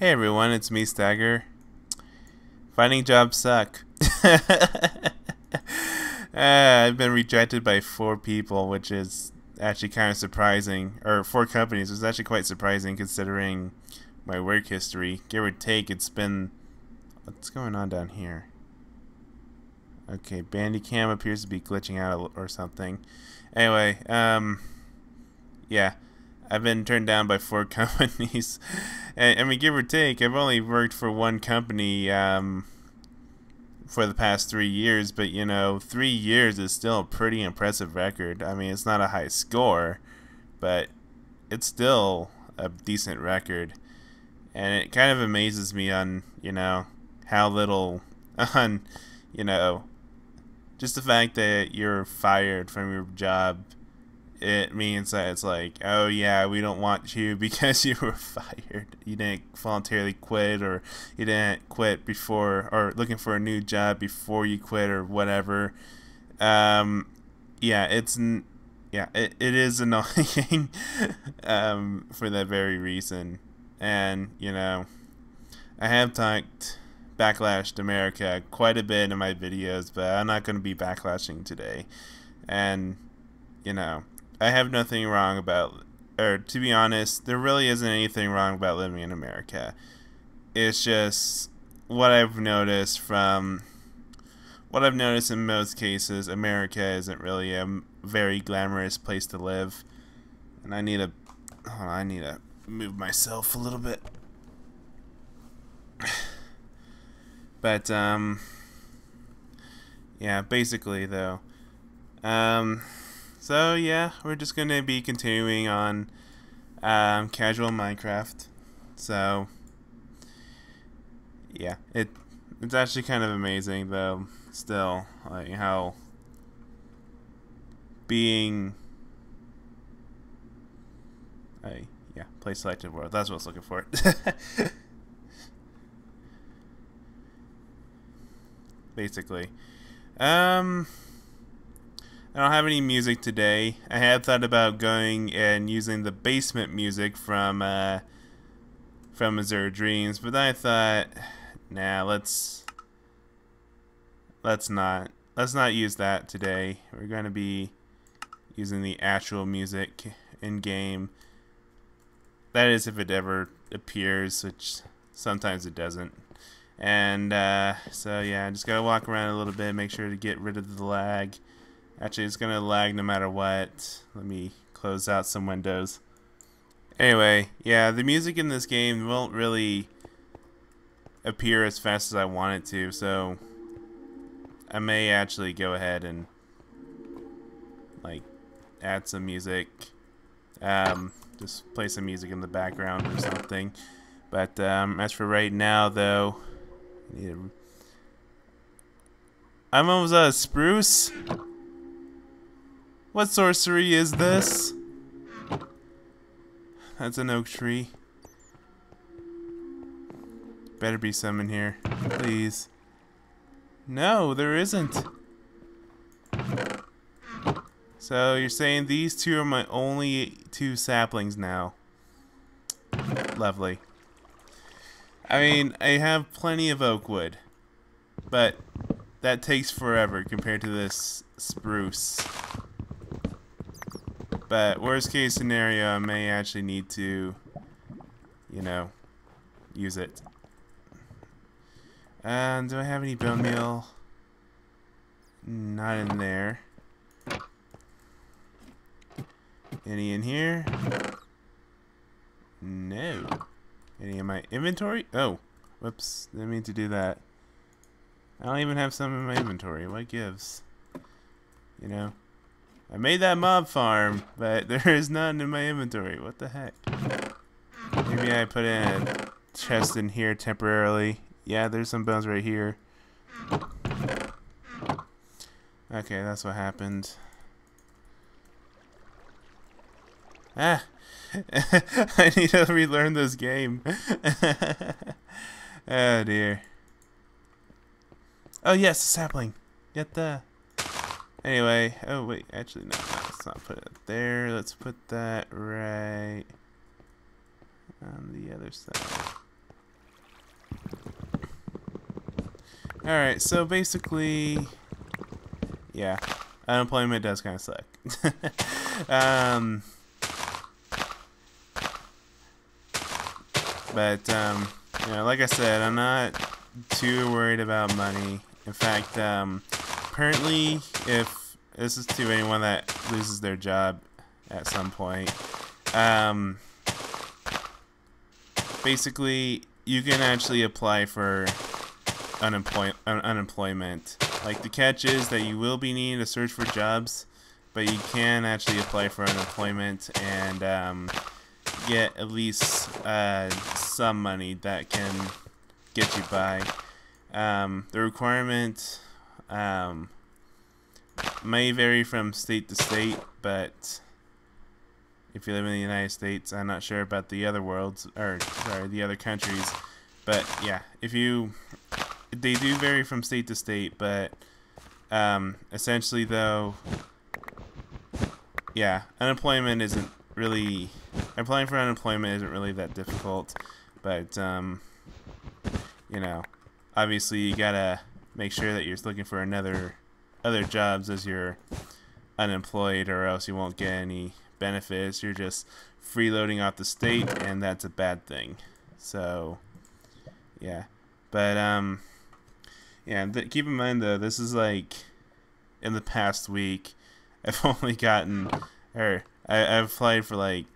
Hey everyone, it's me, Staggger. Finding jobs suck. uh, I've been rejected by four people, which is actually kind of surprising. Or four companies, which is actually quite surprising considering my work history. Give or take, it's been... What's going on down here? Okay, Bandicam appears to be glitching out or something. Anyway, um... Yeah. I've been turned down by four companies. and, I mean, give or take, I've only worked for one company um, for the past three years, but you know, three years is still a pretty impressive record. I mean, it's not a high score, but it's still a decent record. And it kind of amazes me on, you know, how little, on, you know, just the fact that you're fired from your job it means that it's like, oh yeah, we don't want you because you were fired. You didn't voluntarily quit, or you didn't quit before, or looking for a new job before you quit, or whatever. Um, yeah, it's yeah, it, it is annoying um, for that very reason. And you know, I have talked backlashed America quite a bit in my videos, but I'm not going to be backlashing today. And you know, I have nothing wrong about, or to be honest, there really isn't anything wrong about living in America. It's just what I've noticed from what I've noticed in most cases, America isn't really a very glamorous place to live. And I need to, oh, I need to move myself a little bit. but, um, yeah, basically though, um, so yeah, we're just gonna be continuing on um, casual Minecraft. So yeah, it it's actually kind of amazing though. Still, like how being a yeah play selected world. That's what I was looking for. Basically, um. I don't have any music today. I had thought about going and using the basement music from uh, from Azure Dreams, but then I thought, nah, let's let's not let's not use that today. We're going to be using the actual music in game. That is if it ever appears, which sometimes it doesn't. And uh, so yeah, just gotta walk around a little bit, make sure to get rid of the lag. Actually, it's going to lag no matter what. Let me close out some windows. Anyway, yeah, the music in this game won't really appear as fast as I want it to, so I may actually go ahead and like add some music. Um, just play some music in the background or something. But um, as for right now, though, I'm almost out of spruce. What sorcery is this? That's an oak tree. Better be some in here. Please. No, there isn't. So you're saying these two are my only two saplings now. Lovely. I mean, I have plenty of oak wood. But that takes forever compared to this spruce. But worst case scenario, I may actually need to, you know, use it. And do I have any bone meal? Not in there. Any in here? No. Any in my inventory? Oh, whoops. Didn't mean to do that. I don't even have some in my inventory. What gives? You know? I made that mob farm, but there is none in my inventory. What the heck? Maybe I put in a chest in here temporarily. Yeah, there's some bones right here. Okay, that's what happened. Ah! I need to relearn this game. oh dear. Oh yes, a sapling. Get the Anyway, oh wait, actually no, let's not put it there. Let's put that right on the other side. Alright, so basically, yeah, unemployment does kind of suck. um, but, um, you know, like I said, I'm not too worried about money. In fact, um, apparently, if this is to anyone that loses their job at some point, um, basically, you can actually apply for unemploy un unemployment. Like the catch is that you will be needing to search for jobs, but you can actually apply for unemployment and um, get at least uh, some money that can get you by. Um, the requirement um, may vary from state to state, but if you live in the United States, I'm not sure about the other worlds or sorry, the other countries. But yeah, if you they do vary from state to state, but um, essentially though, yeah, unemployment isn't really applying for unemployment isn't really that difficult, but um, you know, obviously you gotta make sure that you're looking for another other jobs as you're unemployed, or else you won't get any benefits. You're just freeloading off the state, and that's a bad thing. So, yeah, but um, yeah, keep in mind though, this is like in the past week. I've only gotten, or I, I've applied for like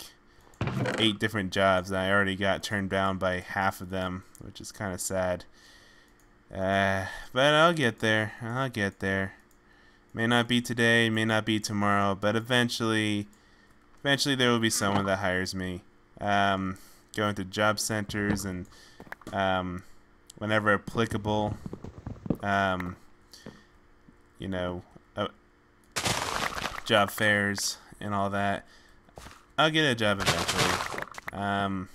eight different jobs, and I already got turned down by half of them, which is kind of sad. Uh, but I'll get there. I'll get there. May not be today, may not be tomorrow, but eventually, eventually there will be someone that hires me. Um, going to job centers and um, whenever applicable, um, you know, uh, job fairs and all that. I'll get a job eventually. Um,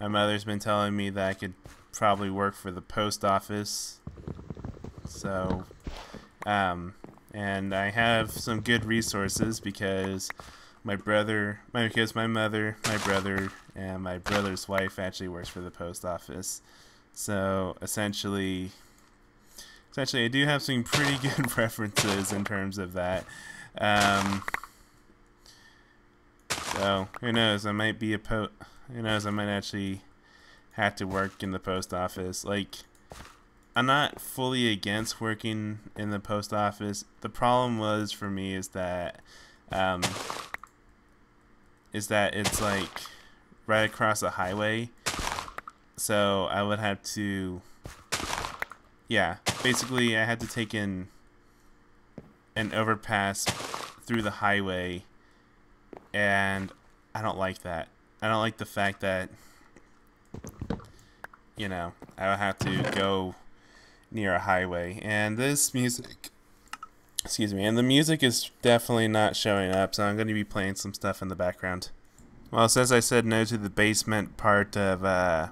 my mother's been telling me that I could probably work for the post office. So, um, and I have some good resources because my brother, my, because my mother, my brother, and my brother's wife actually works for the post office. So essentially, essentially, I do have some pretty good references in terms of that. Um, so who knows? I might be a po. Who knows? I might actually have to work in the post office. Like, I'm not fully against working in the post office. The problem was for me is that, um, is that it's like right across a highway so I would have to, yeah, basically I had to take in an overpass through the highway, and I don't like that. I don't like the fact that, you know, I would have to go near a highway. And this music, excuse me, and the music is definitely not showing up, so I'm going to be playing some stuff in the background. Well, since I said no to the basement part of, uh,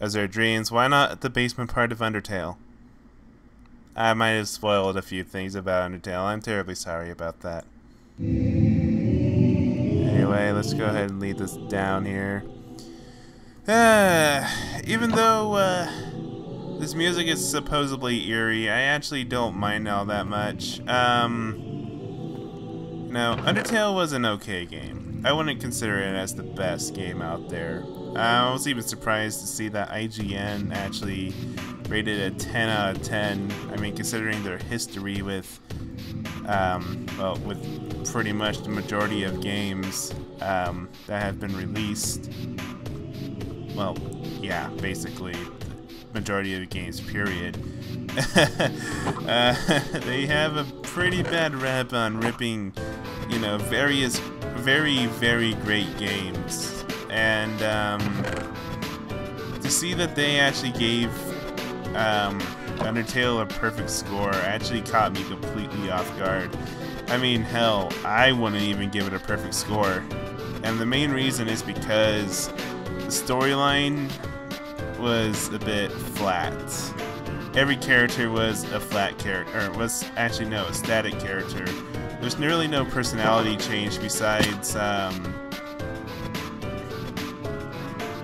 Azure Dreams, why not the basement part of Undertale? I might have spoiled a few things about Undertale. I'm terribly sorry about that. Anyway, let's go ahead and lead this down here. Even though uh, this music is supposedly eerie, I actually don't mind all that much. Um, Undertale was an okay game. I wouldn't consider it as the best game out there. I was even surprised to see that IGN actually rated a 10 out of 10. I mean, considering their history with, um, well, with pretty much the majority of games um, that have been released. Well, yeah, basically, majority of the games, period. uh, they have a pretty bad rep on ripping, you know, various, very, very great games and um, to see that they actually gave um, Undertale a perfect score actually caught me completely off guard. I mean, hell, I wouldn't even give it a perfect score. And the main reason is because storyline was a bit flat. Every character was a flat character, or was actually no, a static character. There's nearly no personality change besides um,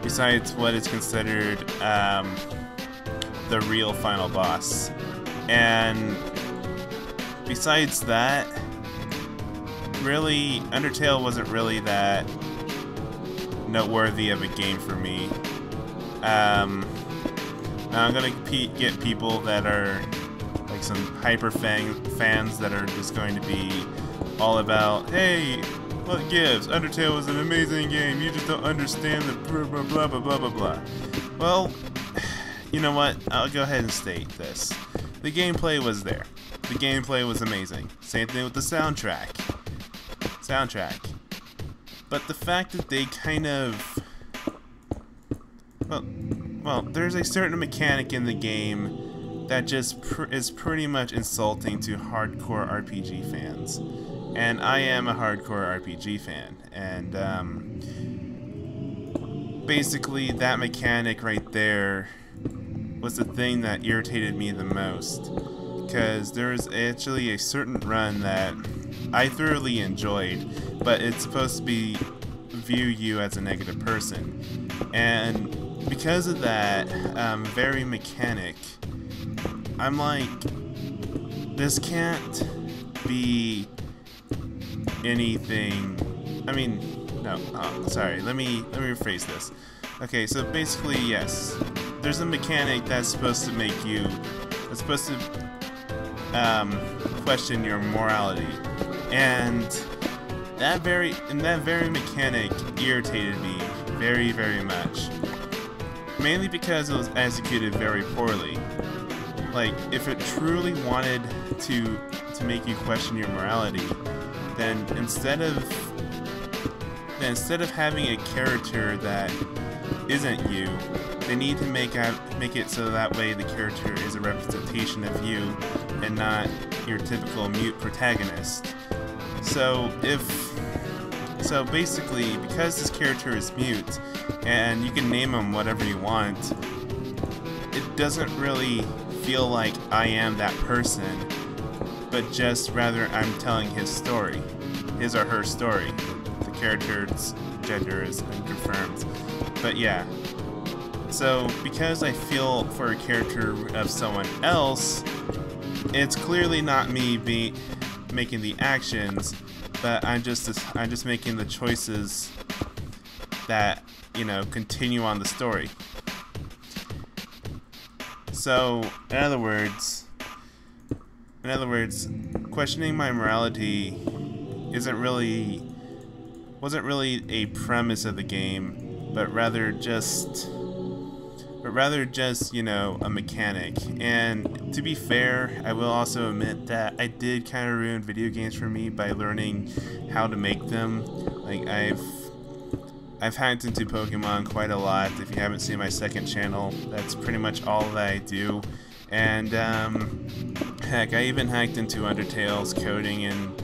besides what is considered um, the real final boss. And besides that, really, Undertale wasn't really that noteworthy of a game for me. Um, I'm gonna get people that are like some hyper fan fans that are just going to be all about, hey, what gives? Undertale was an amazing game. You just don't understand the blah blah blah blah blah blah. Well, you know what? I'll go ahead and state this. The gameplay was there. The gameplay was amazing. Same thing with the soundtrack. Soundtrack. But the fact that they kind of well, well, there's a certain mechanic in the game that just pr is pretty much insulting to hardcore RPG fans. And I am a hardcore RPG fan. And um, basically, that mechanic right there was the thing that irritated me the most. Because there's actually a certain run that I thoroughly enjoyed, but it's supposed to be view you as a negative person. And because of that um, very mechanic, I'm like, this can't be anything. I mean, no, oh, sorry. Let me let me rephrase this. Okay, so basically, yes, there's a mechanic that's supposed to make you, it's supposed to um, question your morality, and that very and that very mechanic irritated me very very much mainly because it was executed very poorly. Like, if it truly wanted to to make you question your morality, then instead of then instead of having a character that isn't you, they need to make out make it so that way the character is a representation of you and not your typical mute protagonist. So if so basically, because this character is mute, and you can name him whatever you want, it doesn't really feel like I am that person, but just rather I'm telling his story, his or her story. The character's gender is unconfirmed. But yeah. So, because I feel for a character of someone else, it's clearly not me be making the actions, but I'm just I'm just making the choices that you know continue on the story. So, in other words, in other words, questioning my morality isn't really wasn't really a premise of the game, but rather just but rather just, you know, a mechanic. And to be fair, I will also admit that I did kind of ruin video games for me by learning how to make them. Like, I've I've hacked into Pokemon quite a lot. If you haven't seen my second channel, that's pretty much all that I do. And, um, heck, I even hacked into Undertale's coding and,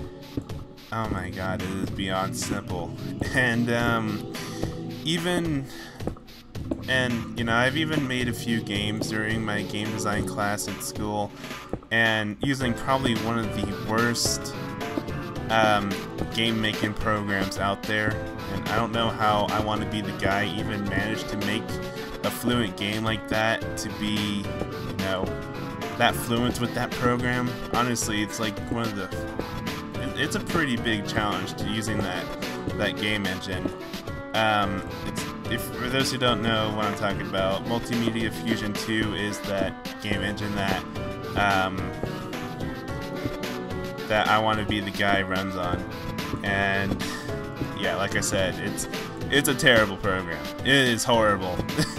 oh my god, it is beyond simple. And, um, even and, you know, I've even made a few games during my game design class at school, and using probably one of the worst um, game making programs out there. And I don't know how I Wanna Be the Guy even managed to make a fluent game like that to be, you know, that fluent with that program. Honestly, it's like one of the. It's a pretty big challenge to using that that game engine. Um, it's if for those who don't know what I'm talking about, Multimedia Fusion 2 is that game engine that um, that I Wanna Be the Guy runs on. And yeah, like I said, it's it's a terrible program. It is horrible.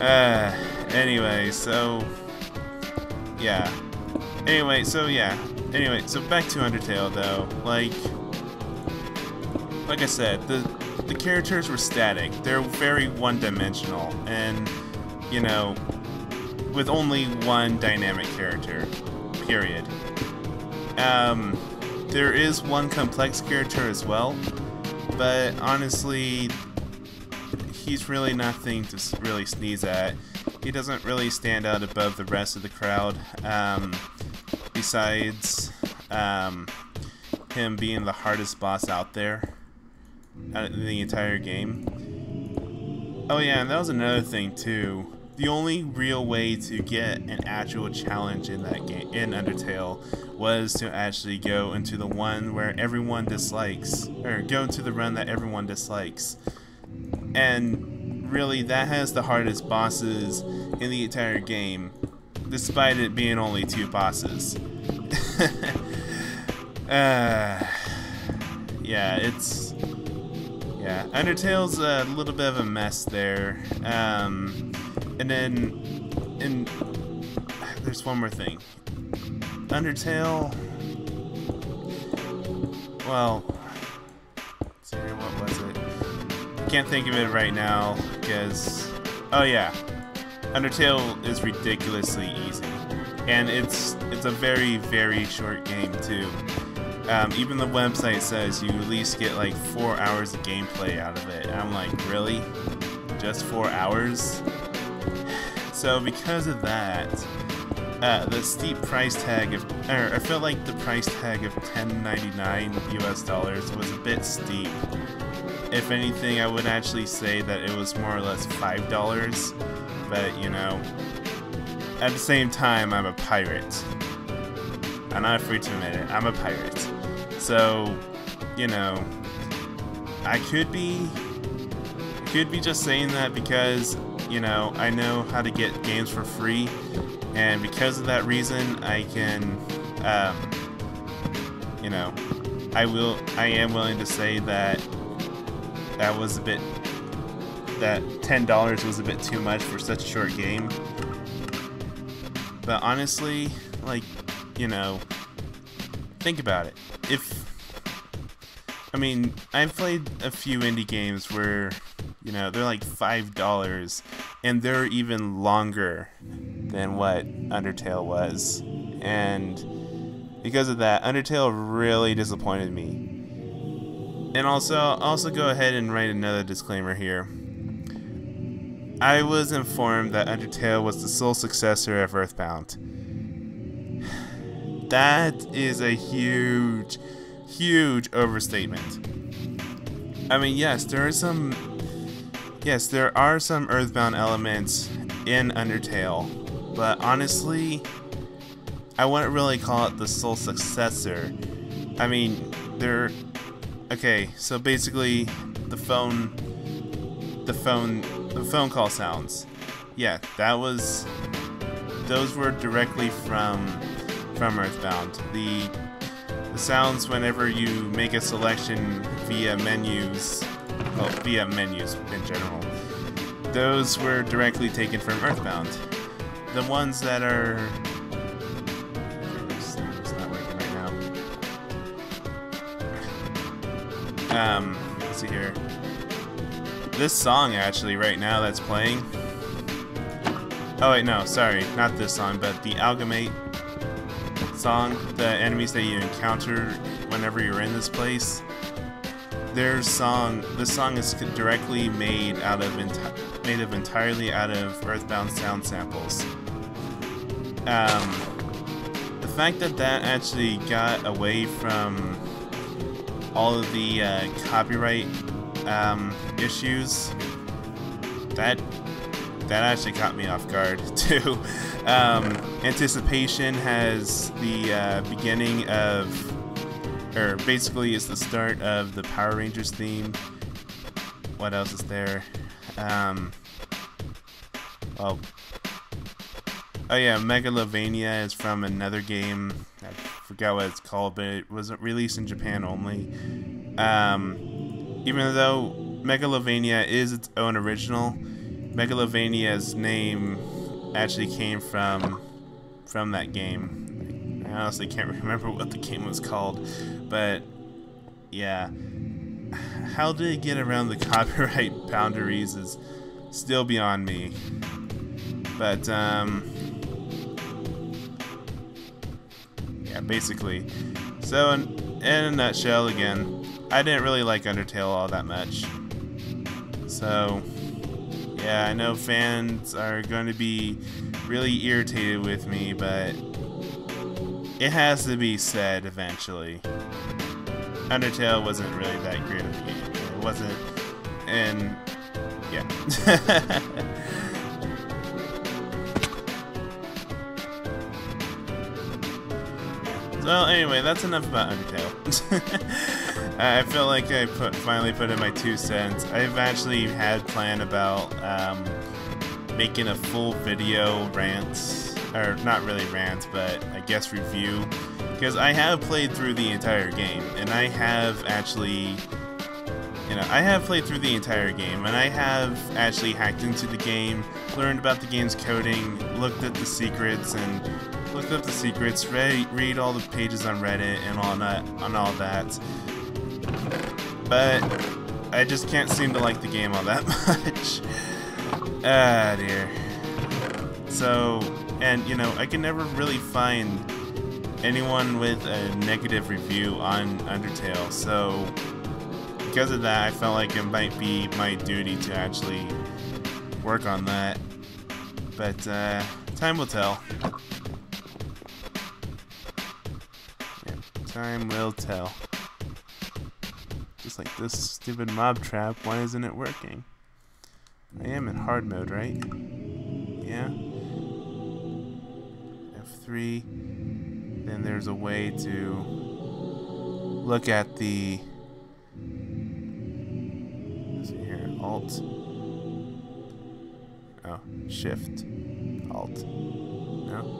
uh, anyway, so yeah. Anyway, so yeah. Anyway, so back to Undertale though. Like like I said, the the characters were static. They're very one-dimensional, and you know, with only one dynamic character. Period. Um, there is one complex character as well, but honestly, he's really nothing to really sneeze at. He doesn't really stand out above the rest of the crowd. Um, besides um, him being the hardest boss out there the entire game. Oh yeah, and that was another thing too. the only real way to get an actual challenge in that game in Undertale was to actually go into the one where everyone dislikes or go into the run that everyone dislikes. And really that has the hardest bosses in the entire game despite it being only two bosses. uh, yeah, it's yeah, Undertale's a little bit of a mess there. Um, and then, and there's one more thing. Undertale. Well, sorry, what was it? Can't think of it right now because. Oh yeah, Undertale is ridiculously easy, and it's it's a very very short game too. Um, even the website says you at least get like four hours of gameplay out of it. And I'm like, really? Just four hours? So because of that, uh, the steep price tag of, or I felt like the price tag of 10.99 US dollars was a bit steep. If anything, I would actually say that it was more or less five dollars. But you know, at the same time, I'm a pirate. I'm not afraid to admit it. I'm a pirate. So, you know, I could be, could be just saying that because you know, I know how to get games for free, and because of that reason, I can, um, you know, I will, I am willing to say that that was a bit, that $10 was a bit too much for such a short game. But honestly, like, you know, think about it. If, I mean, I've played a few indie games where you know, they're like $5 and they're even longer than what Undertale was. And because of that, Undertale really disappointed me. And also, I'll also go ahead and write another disclaimer here. I was informed that Undertale was the sole successor of Earthbound. That is a huge, huge overstatement. I mean, yes, there are some Yes, there are some Earthbound elements in Undertale, but honestly, I wouldn't really call it the sole successor. I mean, there. Okay, so basically, the phone, the phone, the phone call sounds. Yeah, that was. Those were directly from from Earthbound. The the sounds whenever you make a selection via menus well, via menus in general. Those were directly taken from Earthbound. The ones that are... It's not working right now. Um, let's see here. This song, actually, right now that's playing... Oh wait, no, sorry, not this song, but the Algamate song, the enemies that you encounter whenever you're in this place their song, this song is directly made out of made of entirely out of Earthbound sound samples. Um, the fact that that actually got away from all of the uh, copyright um, issues, that that actually caught me off guard too. Um, Anticipation has the uh, beginning of or basically it's the start of the Power Rangers theme. What else is there? Um, well, oh yeah, Megalovania is from another game. I forgot what it's called, but it was released in Japan only. Um, even though Megalovania is its own original, Megalovania's name actually came from from that game. I honestly can't remember what the game was called, but yeah. How did it get around the copyright boundaries is still beyond me. But, um, yeah, basically. So, in, in a nutshell, again, I didn't really like Undertale all that much. So, yeah, I know fans are going to be really irritated with me, but it has to be said eventually. Undertale wasn't really that great of a game. It wasn't, and yeah. Well, anyway, that's enough about Undertale. I feel like I put finally put in my two cents. I've actually had planned about um, making a full video rant, or not really rant, but I guess review, because I have played through the entire game, and I have actually you know, I have played through the entire game, and I have actually hacked into the game, learned about the game's coding, looked at the secrets, and looked up the secrets, read, read all the pages on Reddit and all that, on all that. But I just can't seem to like the game all that much. ah, dear. So, and you know, I can never really find anyone with a negative review on Undertale, so because of that, I felt like it might be my duty to actually work on that. But, uh, time will tell. Yeah, time will tell. Just like this stupid mob trap, why isn't it working? I am in hard mode, right? Yeah. F3. Then there's a way to look at the Alt. Oh, Shift. Alt. No?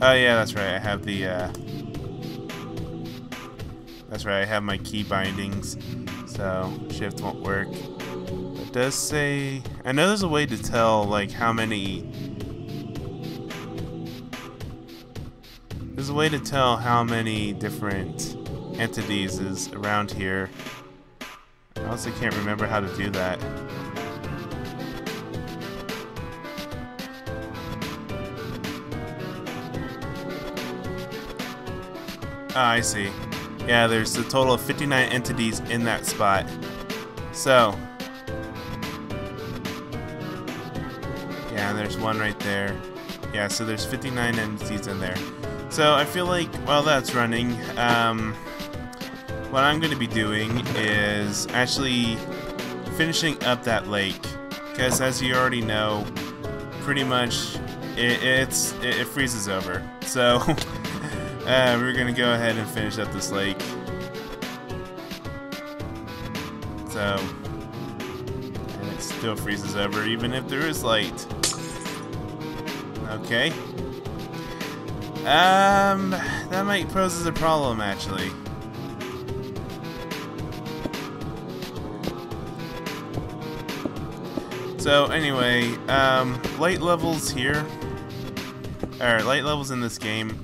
Oh yeah, that's right. I have the, uh... That's right, I have my key bindings, so Shift won't work. It does say... I know there's a way to tell, like, how many... There's a way to tell how many different entities is around here. I also can't remember how to do that. Ah, I see. Yeah, there's a total of 59 entities in that spot. So. Yeah, there's one right there. Yeah, so there's 59 entities in there. So I feel like while that's running, um, what I'm going to be doing is actually finishing up that lake. Because as you already know, pretty much it, it's, it, it, freezes over. So we're to go ahead and finish up this lake. So, and it still freezes over even if there is light. Okay. Um, that might pose as a problem actually. So anyway, um, light levels here, or light levels in this game,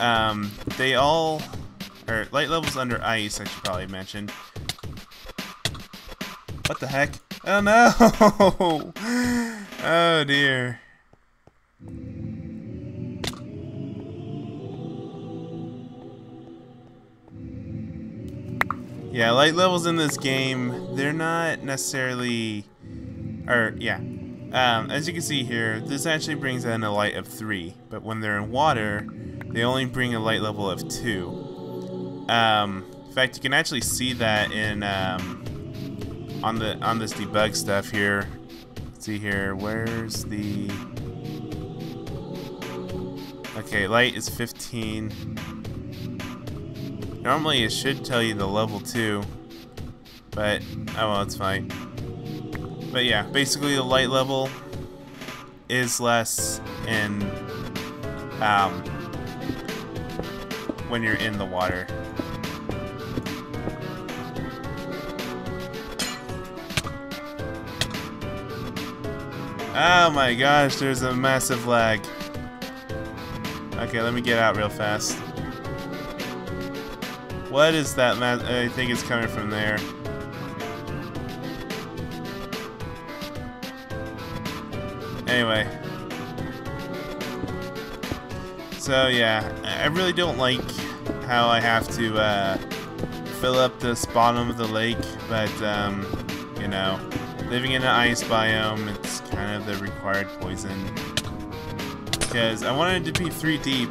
um, they all, or light levels under ice, I should probably mention. What the heck? Oh no! oh dear. Yeah, light levels in this game, they're not necessarily or, yeah. Um, as you can see here, this actually brings in a light of 3, but when they're in water, they only bring a light level of 2. Um, in fact, you can actually see that in um, on the on this debug stuff here. Let's see here, where's the Okay, light is 15. Normally it should tell you the level 2, but oh well, it's fine. But yeah, basically the light level is less in um, when you're in the water. Oh my gosh, there's a massive lag. Okay, let me get out real fast. What is that? I think it's coming from there. Anyway. So yeah, I really don't like how I have to uh, fill up this bottom of the lake, but um, you know, living in an ice biome, it's kind of the required poison. Because I wanted it to be three deep,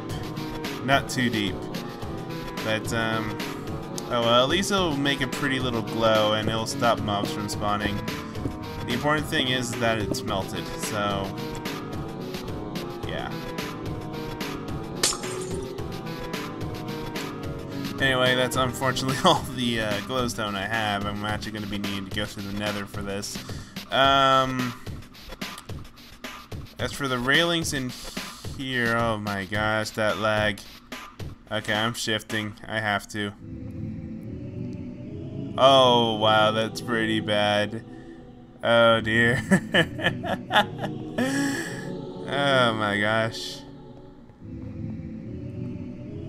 not too deep. But um, oh well, at least it'll make a pretty little glow and it'll stop mobs from spawning. The important thing is that it's melted, so... Anyway, that's unfortunately all the uh, glowstone I have. I'm actually going to be needing to go through the nether for this. Um, as for the railings in here, oh my gosh, that lag. Okay, I'm shifting. I have to. Oh, wow, that's pretty bad. Oh, dear. oh, my gosh.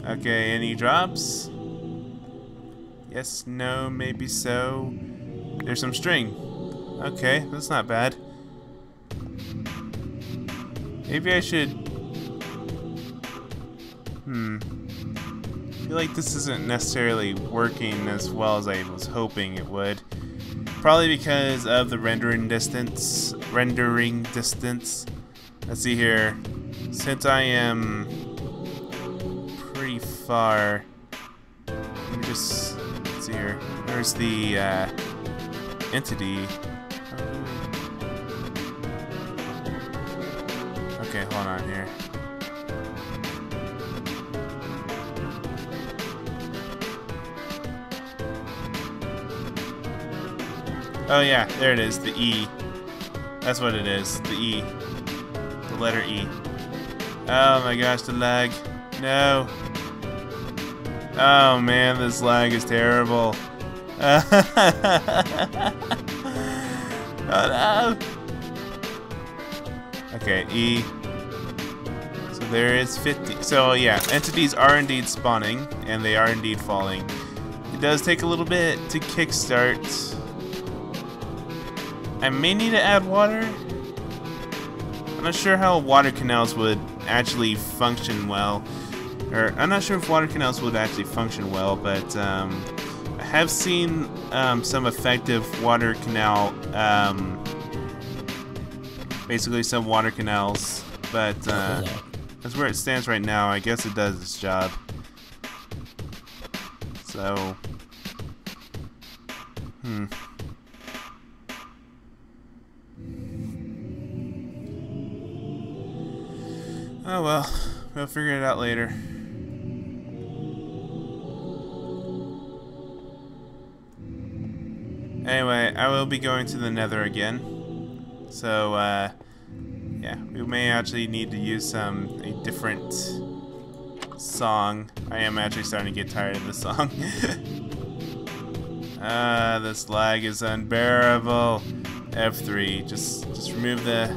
Okay, any drops? Yes, no, maybe so. There's some string. Okay, that's not bad. Maybe I should... Hmm. I feel like this isn't necessarily working as well as I was hoping it would. Probably because of the rendering distance. Rendering distance. Let's see here. Since I am pretty far, just let's see here. There's the uh, entity. Okay, hold on here. Oh yeah, there it is, the E. That's what it is, the E. The letter E. Oh my gosh, the lag. No. Oh man, this lag is terrible. oh uh, no. Okay, E. So there is 50. So yeah, entities are indeed spawning, and they are indeed falling. It does take a little bit to kickstart I may need to add water. I'm not sure how water canals would actually function well. Or, I'm not sure if water canals would actually function well, but um, I have seen um, some effective water canal, um, basically some water canals, but uh, that's where it stands right now. I guess it does its job. So, hmm. Oh well, we'll figure it out later. Anyway, I will be going to the nether again. So, uh, yeah, we may actually need to use some, a different song. I am actually starting to get tired of the song. Ah, this lag is unbearable. F3, just, just remove the...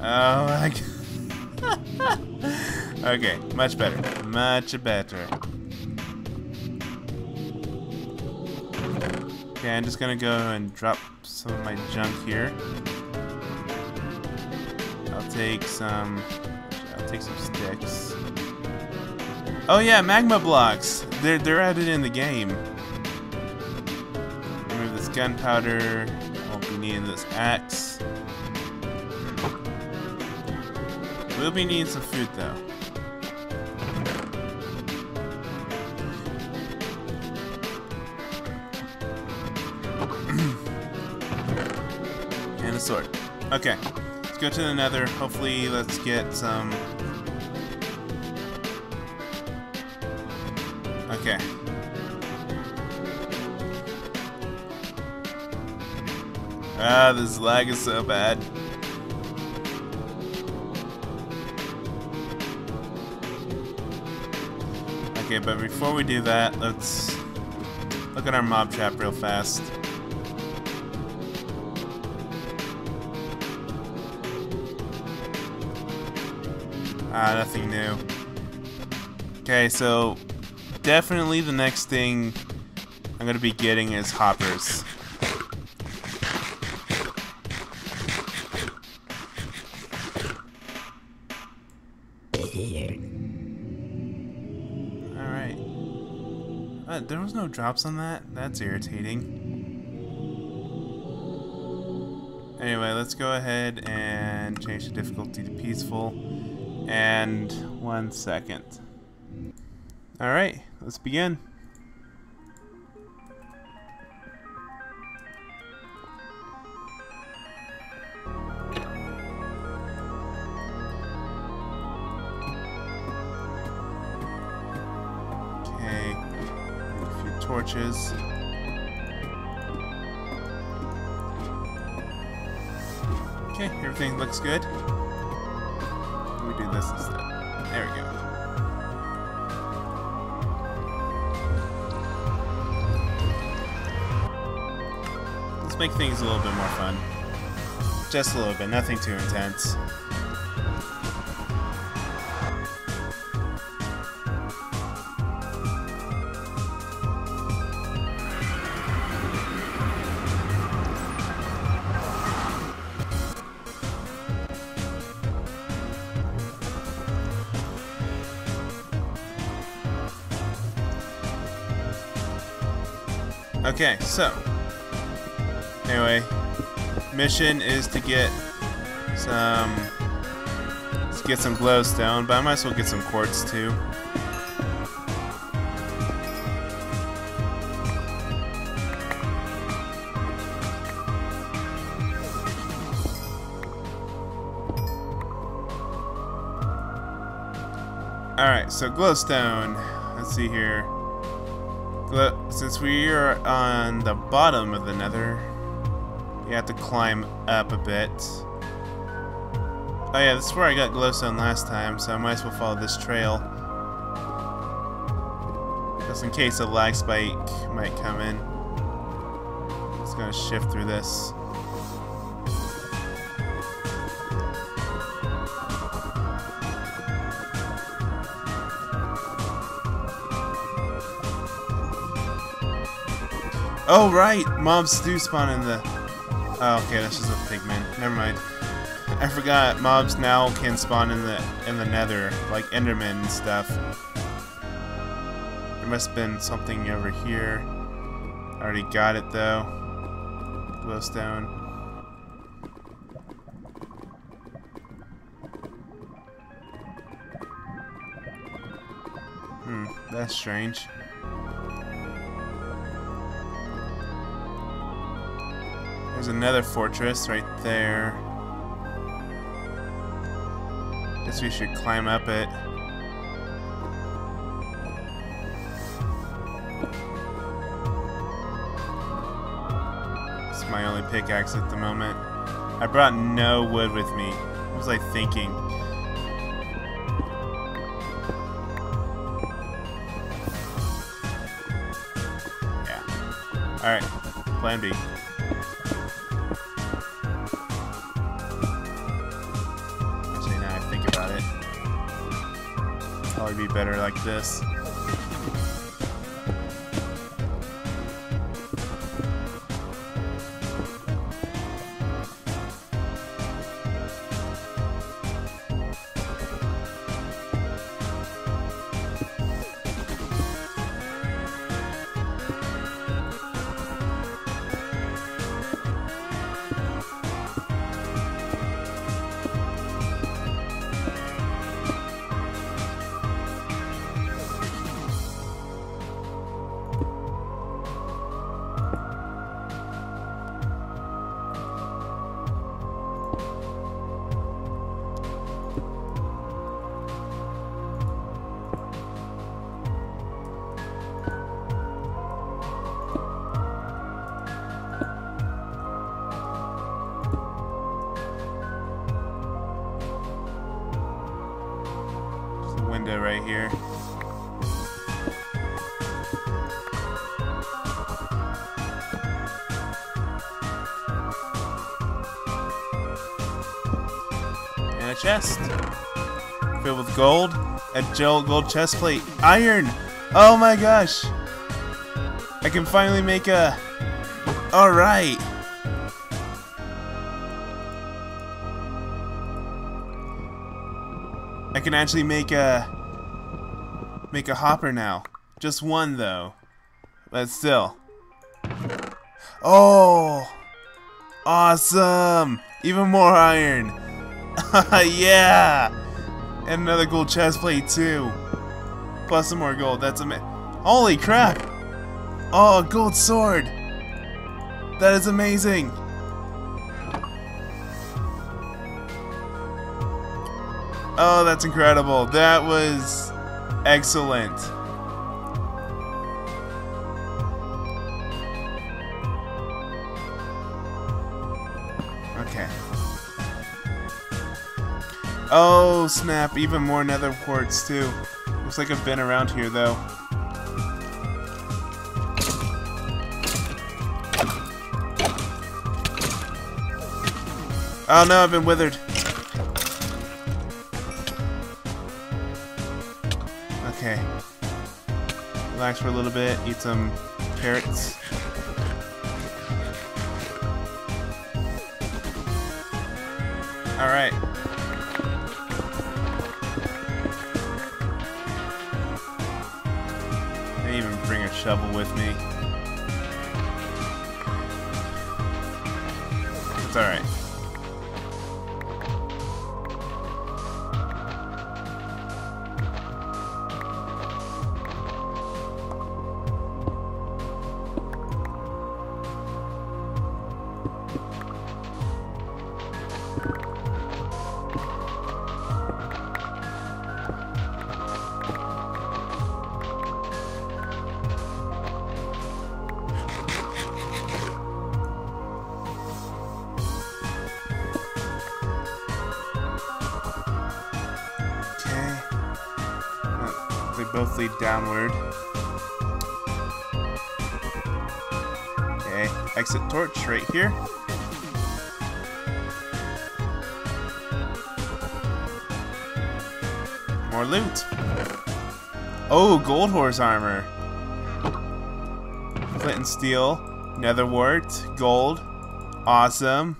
Oh my god. okay, much better. Much better. Okay, I'm just gonna go and drop some of my junk here. I'll take some... I'll take some sticks. Oh yeah, magma blocks! They're, they're added in the game. Remove this gunpowder. I'll be needing this axe. We'll be needing some food though. Sword. Okay, let's go to the nether. Hopefully, let's get some... Okay. Ah, this lag is so bad. Okay, but before we do that, let's look at our mob trap real fast. Ah, nothing new. Okay, so definitely the next thing I'm gonna be getting is hoppers. Alright. Uh, there was no drops on that? That's irritating. Anyway, let's go ahead and change the difficulty to peaceful. And one second. Alright, let's begin. torches. Okay, everything looks good. This instead. There we go. Let's make things a little bit more fun. Just a little bit, nothing too intense. Okay, so anyway, mission is to get some let's get some glowstone, but I might as well get some quartz too. Alright, so glowstone. Let's see here. Glow since we are on the bottom of the nether, you have to climb up a bit. Oh yeah, this is where I got glowstone last time, so I might as well follow this trail. Just in case a lag spike might come in. Just gonna shift through this. Oh right, mobs do spawn in the. Oh, okay, that's just a pigman. Never mind. I forgot mobs now can spawn in the in the Nether, like Enderman and stuff. There must have been something over here. I already got it though. Glowstone. Hmm, that's strange. There's another fortress right there. Guess we should climb up it. It's my only pickaxe at the moment. I brought no wood with me. What was I thinking? Yeah. Alright. Plan B. be better like this. Gold. A gel gold chest plate. Iron! Oh my gosh! I can finally make a... Alright! I can actually make a make a hopper now. Just one though. But still. Oh! Awesome! Even more iron. yeah! And another gold chest plate too. Plus some more gold. That's amazing. Holy crap! Oh, a gold sword. That is amazing. Oh, that's incredible. That was excellent. Oh, snap. Even more nether quartz, too. Looks like I've been around here, though. Oh no, I've been withered. Okay. Relax for a little bit, eat some carrots. Alright. Shovel with me. It's alright. Lead downward. Okay, exit torch right here. More loot. Oh, gold horse armor. Flint and steel, nether wart, gold. Awesome.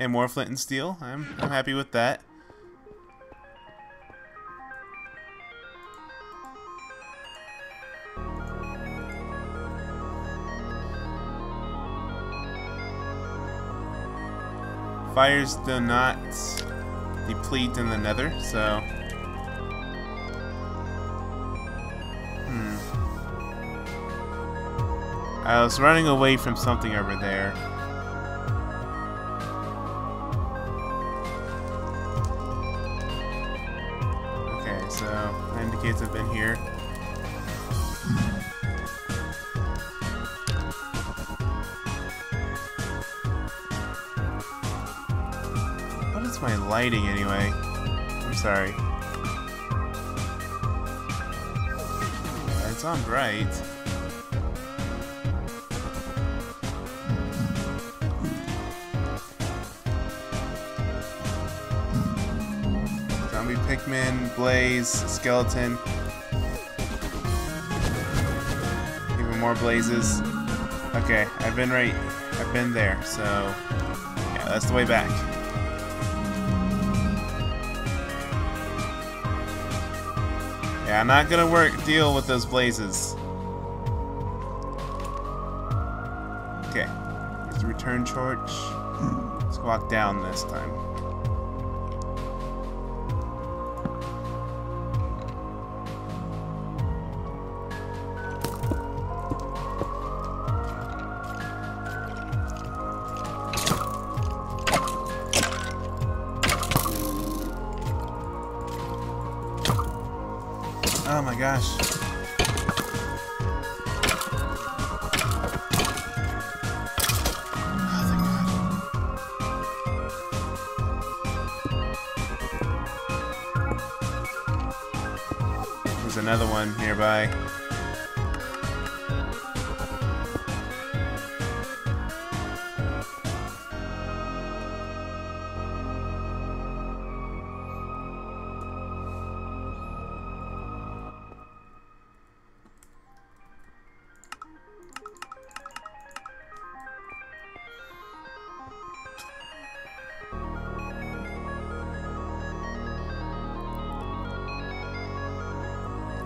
And more flint and steel. I'm I'm happy with that. Fires do not deplete in the nether, so... Hmm. I was running away from something over there. My lighting anyway? I'm sorry. It's on bright. Zombie Pigman, Blaze, Skeleton. Even more blazes. Okay, I've been right. I've been there, so yeah, that's the way back. I'm not gonna work deal with those blazes. Okay. Here's the return torch. Let's walk down this time.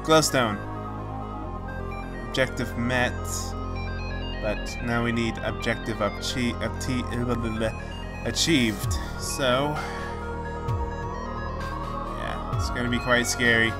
Glowstone. Objective met. But now we need objective achie- achie- achieved. So. Yeah, it's gonna be quite scary.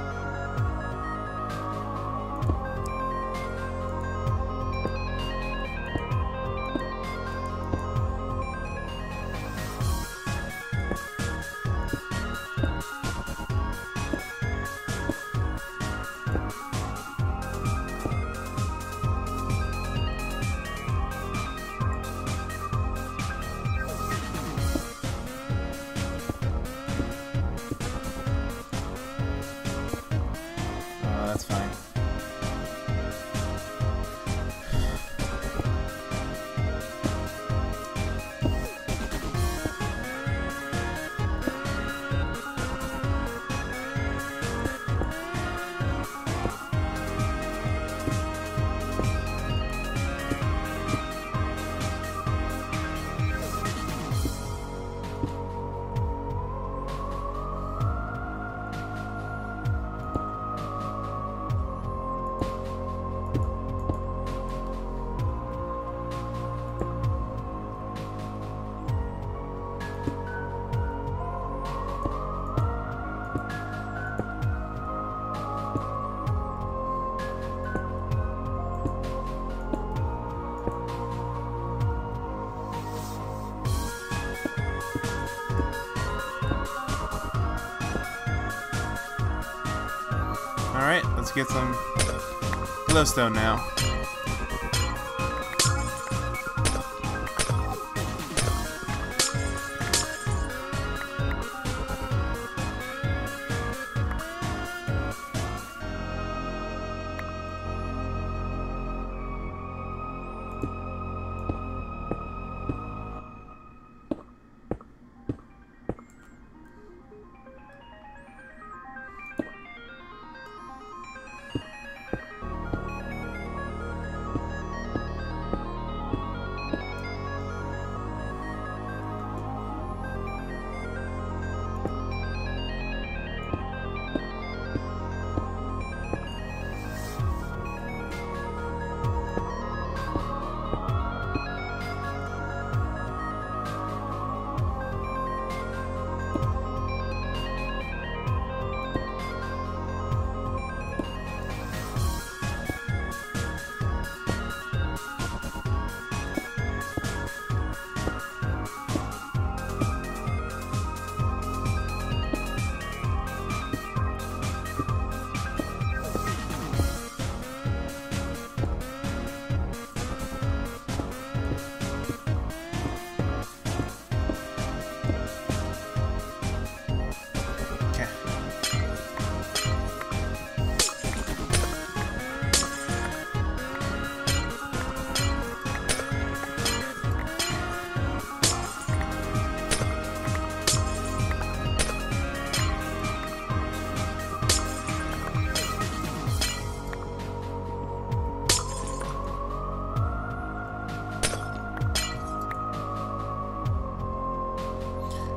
Let's get some glowstone now.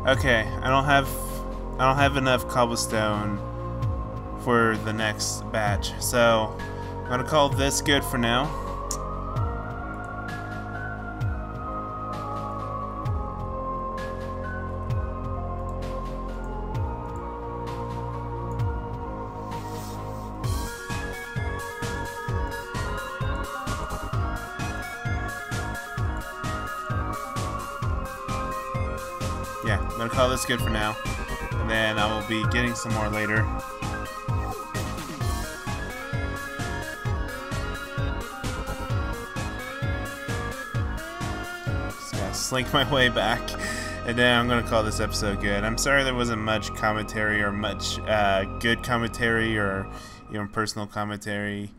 Okay, I don't have I don't have enough cobblestone for the next batch. So I'm gonna call this good for now. Good for now. And then I will be getting some more later. Just gotta slink my way back. And then I'm gonna call this episode good. I'm sorry there wasn't much commentary or much uh, good commentary or even personal commentary.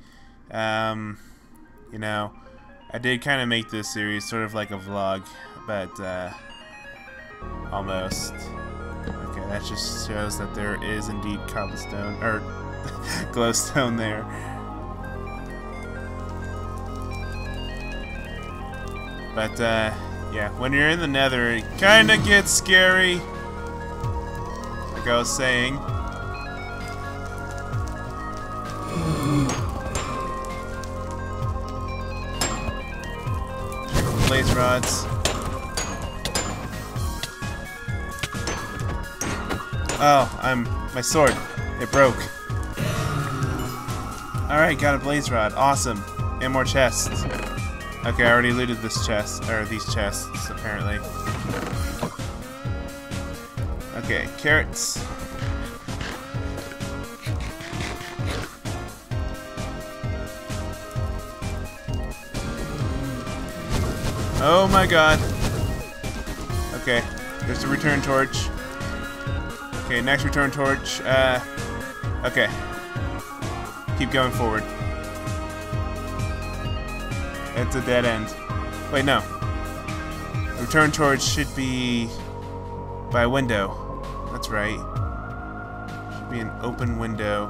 Um, you know, I did kind of make this series sort of like a vlog, but uh, almost. Okay, that just shows that there is indeed cobblestone or glowstone there. But uh, yeah, when you're in the Nether, it kind of gets scary. Like I was saying. Blaze rods. Oh, I'm my sword. It broke. Alright, got a blaze rod. Awesome. And more chests. Okay, I already looted this chest or these chests, apparently. Okay, carrots. Oh my god. Okay, there's the return torch. Okay, next return torch. Uh, okay. Keep going forward. It's a dead end. Wait, no. Return torch should be by a window. That's right. Should be an open window.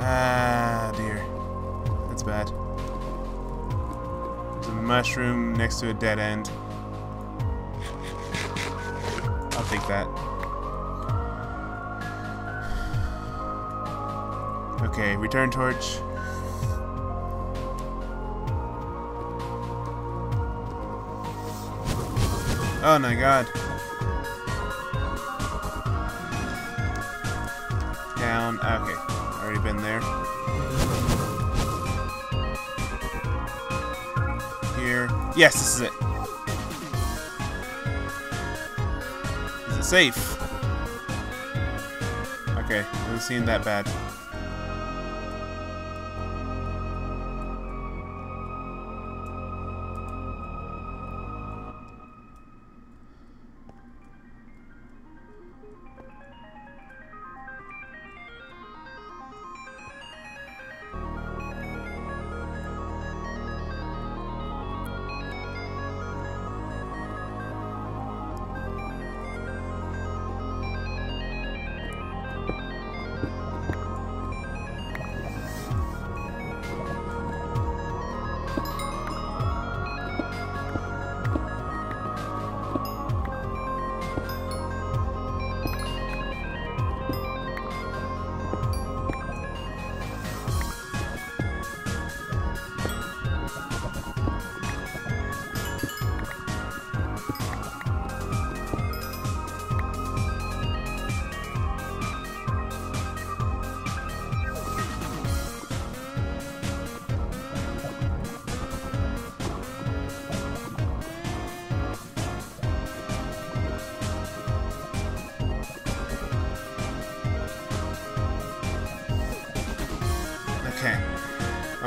Ah, dear. That's bad. There's a mushroom next to a dead end. I'll take that. Okay, return torch. Oh my god. Down. Okay. Already been there. Here. Yes, this is it. Is it safe? Okay, doesn't seem that bad.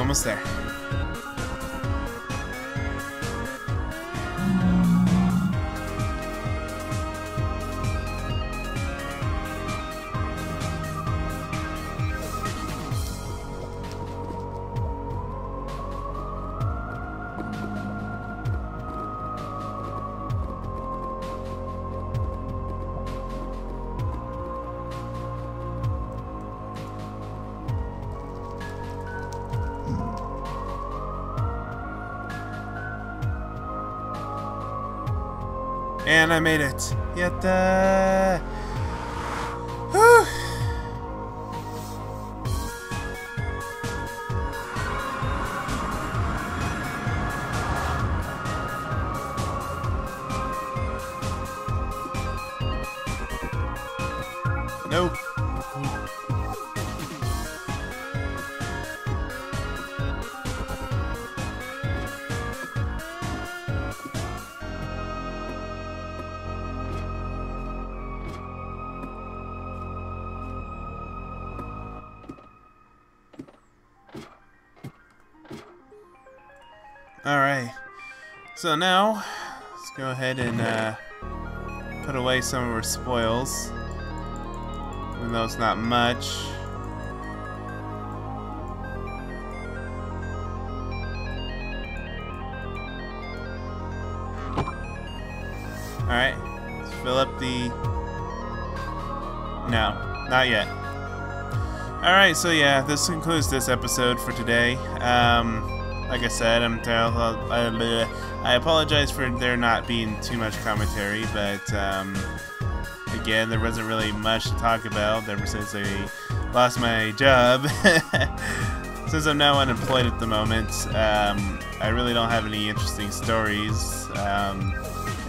almost there. And I made it. Yatta! Whew. Uh, So now, let's go ahead and uh, put away some of our spoils. Even though it's not much. Alright. Let's fill up the... No, not yet. Alright, so yeah, this concludes this episode for today. Um, like I said, I'm I apologize for there not being too much commentary, but um, again, there wasn't really much to talk about ever since I lost my job. since I'm now unemployed at the moment, um, I really don't have any interesting stories, um,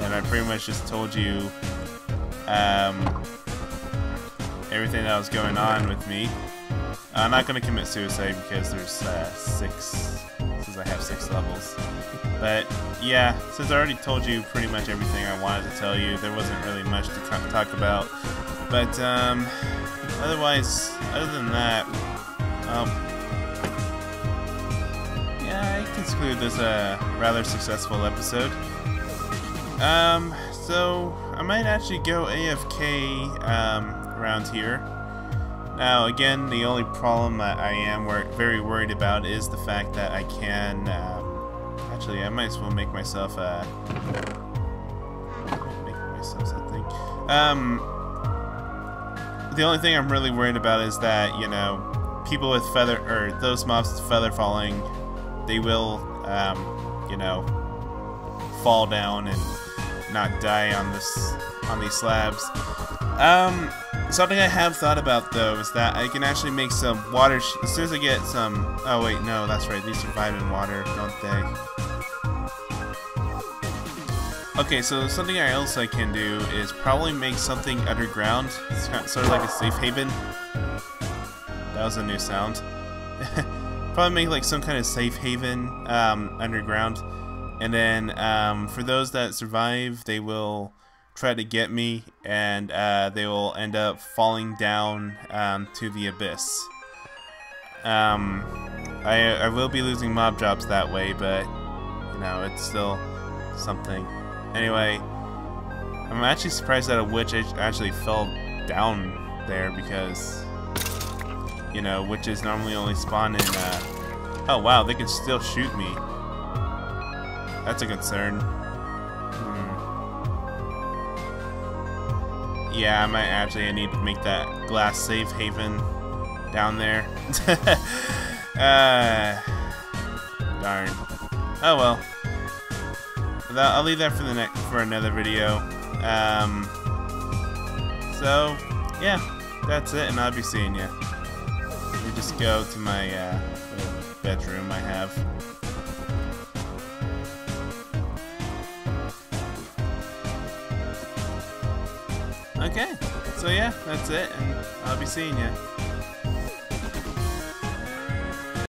and I pretty much just told you um, everything that was going on with me. I'm not going to commit suicide because there's uh, six I have six levels. But yeah, since I already told you pretty much everything I wanted to tell you, there wasn't really much to talk about. But um, otherwise, other than that, um, yeah, I conclude this a uh, rather successful episode. Um, so I might actually go AFK um, around here. Now, again, the only problem that I am wor very worried about is the fact that I can... Um, actually, I might as well make myself a... Make myself something. Um, the only thing I'm really worried about is that, you know, people with feather... or those mobs with feather falling, they will, um, you know, fall down and not die on this on these slabs. Um, something I have thought about though is that I can actually make some water. as soon as I get some. Oh wait, no, that's right. These survive in water, don't they? Okay, so something else I can do is probably make something underground. It's sort of like a safe haven. That was a new sound. probably make like some kind of safe haven um, underground. And then um, for those that survive, they will try to get me, and uh, they will end up falling down um, to the abyss. Um, I, I will be losing mob jobs that way, but, you know, it's still something. Anyway, I'm actually surprised that a witch actually fell down there because, you know, witches normally only spawn in, uh, oh wow, they can still shoot me. That's a concern. Yeah, I might actually need to make that glass safe haven down there. uh, darn. Oh well. I'll leave that for the next for another video. Um, so yeah, that's it, and I'll be seeing you. Let me just go to my uh, bedroom I have. Okay, so yeah, that's it, and I'll be seeing you.